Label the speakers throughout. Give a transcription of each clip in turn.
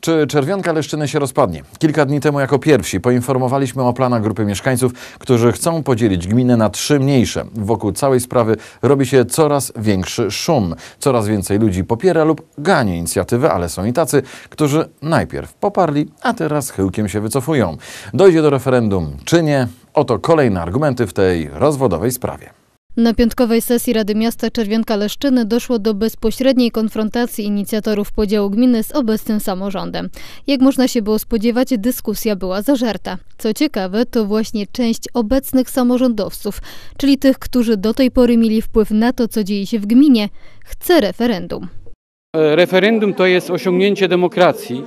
Speaker 1: Czy Czerwionka Leszczyny się rozpadnie? Kilka dni temu jako pierwsi poinformowaliśmy o planach grupy mieszkańców, którzy chcą podzielić gminę na trzy mniejsze. Wokół całej sprawy robi się coraz większy szum. Coraz więcej ludzi popiera lub ganie inicjatywę, ale są i tacy, którzy najpierw poparli, a teraz chyłkiem się wycofują. Dojdzie do referendum czy nie? Oto kolejne argumenty w tej rozwodowej sprawie.
Speaker 2: Na piątkowej sesji Rady Miasta Czerwionka-Leszczyny doszło do bezpośredniej konfrontacji inicjatorów podziału gminy z obecnym samorządem. Jak można się było spodziewać, dyskusja była zażarta. Co ciekawe, to właśnie część obecnych samorządowców, czyli tych, którzy do tej pory mieli wpływ na to, co dzieje się w gminie, chce referendum.
Speaker 3: Referendum to jest osiągnięcie demokracji.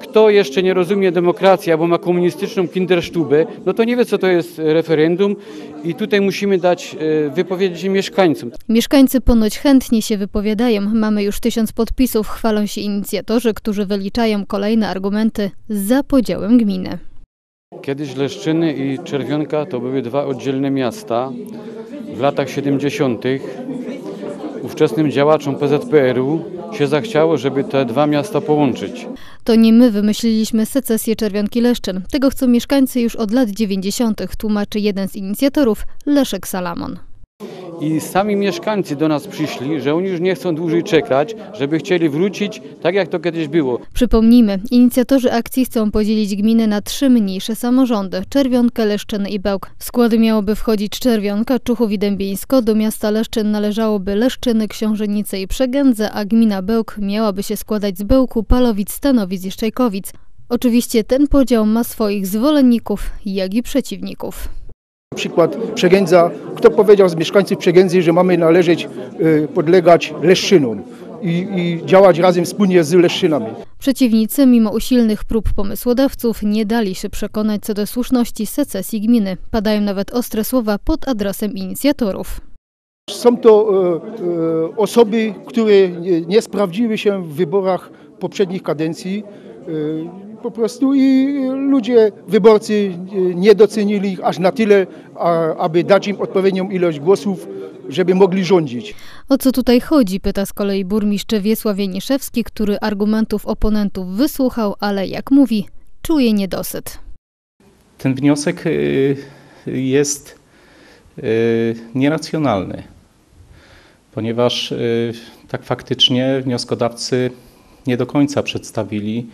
Speaker 3: Kto jeszcze nie rozumie demokracji albo ma komunistyczną kinderstubę, no to nie wie, co to jest referendum i tutaj musimy dać e, wypowiedzieć się mieszkańcom.
Speaker 2: Mieszkańcy ponoć chętnie się wypowiadają. Mamy już tysiąc podpisów, chwalą się inicjatorzy, którzy wyliczają kolejne argumenty za podziałem gminy.
Speaker 3: Kiedyś Leszczyny i Czerwionka to były dwa oddzielne miasta. W latach 70. ówczesnym działaczom PZPR-u się zachciało, żeby te dwa miasta połączyć.
Speaker 2: To nie my wymyśliliśmy secesję Czerwionki Leszczyn. Tego chcą mieszkańcy już od lat 90., tłumaczy jeden z inicjatorów, Leszek Salamon.
Speaker 3: I sami mieszkańcy do nas przyszli, że oni już nie chcą dłużej czekać, żeby chcieli wrócić tak, jak to kiedyś było.
Speaker 2: Przypomnijmy, inicjatorzy akcji chcą podzielić gminę na trzy mniejsze samorządy – Czerwionkę, Leszczyn i Bełk. W składy miałoby wchodzić Czerwionka, Czuchów i Dębieńsko, do miasta Leszczyn należałoby Leszczyny, Książenice i Przegędze, a gmina Bełk miałaby się składać z Bełku, Palowic, Stanowic i Szczejkowic. Oczywiście ten podział ma swoich zwolenników, jak i przeciwników.
Speaker 4: Przykład Przegędza. Kto powiedział z mieszkańców Przegędzy, że mamy należeć, y, podlegać Leszczynom i, i działać razem wspólnie z Leszczynami?
Speaker 2: Przeciwnicy, mimo usilnych prób pomysłodawców, nie dali się przekonać co do słuszności secesji gminy. Padają nawet ostre słowa pod adresem inicjatorów.
Speaker 4: Są to e, e, osoby, które nie, nie sprawdziły się w wyborach poprzednich kadencji. e, Po prostu i ludzie, wyborcy e, nie docenili ich aż na tyle, aby dać im odpowiednią ilość głosów, żeby mogli rządzić.
Speaker 2: O co tutaj chodzi, pyta z kolei burmistrz Wiesław Janiszewski, który argumentów oponentów wysłuchał, ale jak mówi, czuje niedosyt.
Speaker 5: ten wniosek y, jest y, nieracjonalny, ponieważ tak faktycznie wnioskodawcy nie do końca przedstawili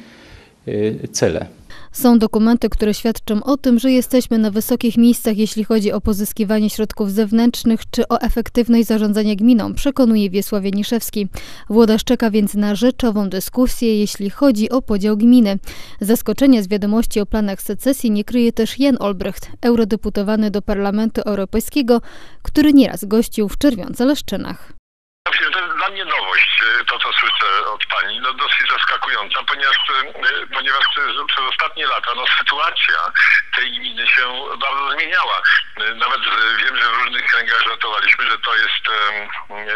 Speaker 5: cele.
Speaker 2: Są dokumenty, które świadczą o tym, że jesteśmy na wysokich miejscach, jeśli chodzi o pozyskiwanie środków zewnętrznych czy o efektywność zarządzania gminą, przekonuje Wiesław Janiszewski. Włodarz czeka więc na rzeczową dyskusję, jeśli chodzi o podział gminy. Zaskoczenia z wiadomości o planach secesji nie kryje też Jan Olbrecht, eurodeputowany do Parlamentu Europejskiego, który nieraz gościł w Czerwionce Leszczynach.
Speaker 6: Znaczy, To jest dla mnie nowość, y, to co słyszę Pani, no dosyć zaskakująca, ponieważ, y, ponieważ y, przez ostatnie lata no, sytuacja tej gminy się bardzo zmieniała. Y, Nawet y, wiem, że w różnych kręgach żartowaliśmy, że to jest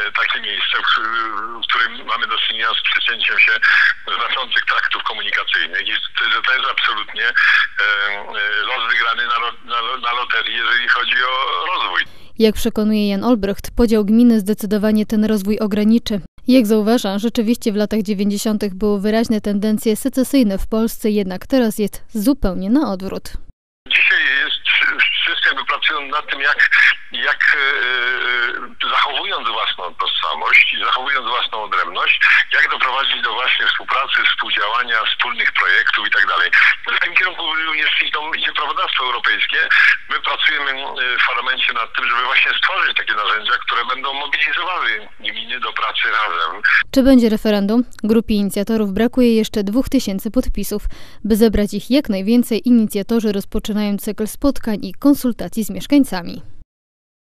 Speaker 6: y, takie miejsce, w, którym mamy do czynienia z przecięciem się znaczących traktów komunikacyjnych i że to jest absolutnie y, los wygrany na, na, na loterii, jeżeli chodzi o rozwój.
Speaker 2: Jak przekonuje Jan Olbrecht, podział gminy zdecydowanie ten rozwój ograniczy. Jak zauważa, rzeczywiście w latach 90. były wyraźne tendencje secesyjne w Polsce, jednak teraz jest zupełnie na odwrót.
Speaker 6: Dzisiaj jest, jakby pracują nad tym, jak, jak e, e, zachowując własną tożsamość i zachowując własną odrębność, jak doprowadzić do właśnie współpracy, współdziałania, wspólnych projektów i tak dalej. W tym kierunku również idą, prawodawstwo europejskie. My pracujemy e, w parlamencie nad tym, żeby właśnie stworzyć takie narzędzia, które będą mobilizowały gminy do pracy razem.
Speaker 2: Czy będzie referendum? Grupie inicjatorów brakuje jeszcze 2000 podpisów. By zebrać ich jak najwięcej, inicjatorzy rozpoczynają cykl spotkań i konsultacji z mieszkańcami.